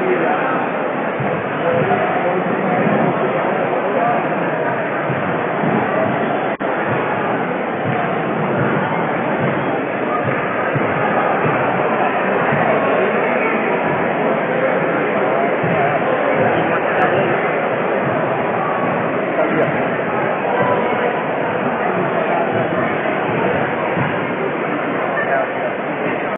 Yeah.